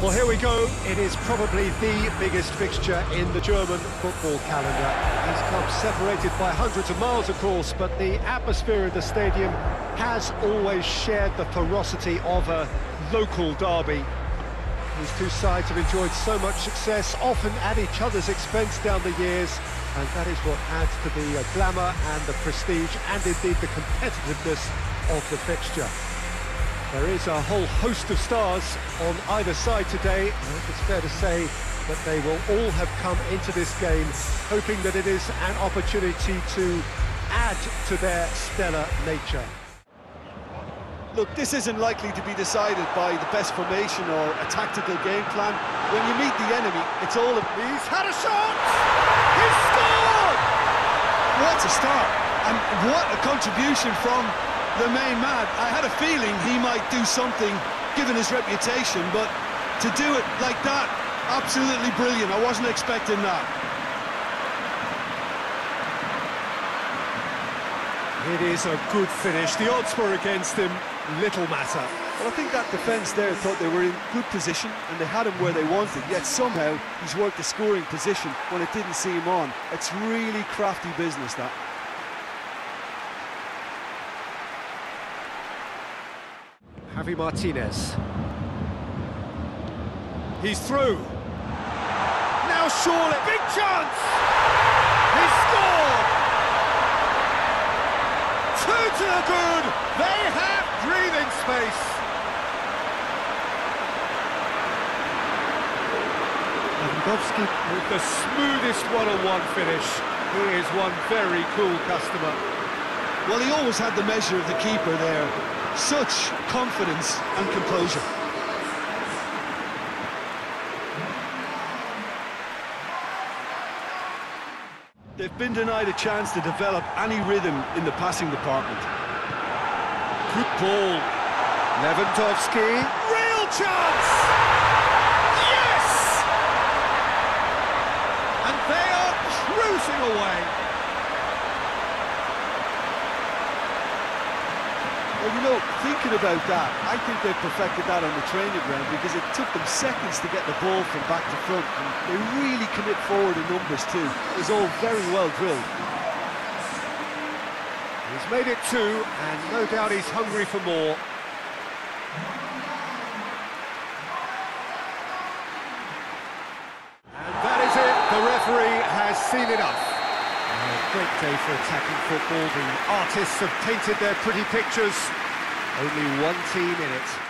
Well, here we go. It is probably the biggest fixture in the German football calendar. These clubs separated by hundreds of miles, of course, but the atmosphere in the stadium has always shared the ferocity of a local derby. These two sides have enjoyed so much success, often at each other's expense down the years, and that is what adds to the glamour and the prestige, and indeed the competitiveness of the fixture. There is a whole host of stars on either side today. I think it's fair to say that they will all have come into this game hoping that it is an opportunity to add to their stellar nature. Look, this isn't likely to be decided by the best formation or a tactical game plan. When you meet the enemy, it's all of... He's had a shot! He's scored! What a start! And what a contribution from the main man. I had a feeling he might do something, given his reputation, but to do it like that, absolutely brilliant. I wasn't expecting that. It is a good finish. The odds were against him, little matter. Well, I think that defence there thought they were in good position and they had him where they wanted, yet somehow he's worked a scoring position when it didn't see him on. It's really crafty business, that. Javi Martinez. He's through. Now surely, big chance! He scored! Two to the good! They have breathing space! Lewandowski with the smoothest one-on-one finish. He is one very cool customer. Well, he always had the measure of the keeper there. Such confidence and composure. They've been denied a chance to develop any rhythm in the passing department. Good ball. Lewandowski. Real chance! Yes! And they are Well, you know, thinking about that, I think they've perfected that on the training ground because it took them seconds to get the ball from back to front. And they really commit forward in numbers too. It was all very well drilled. He's made it two, and no doubt he's hungry for more. And that is it. The referee has seen enough. Great day for attacking football. The artists have painted their pretty pictures. Only one team in it.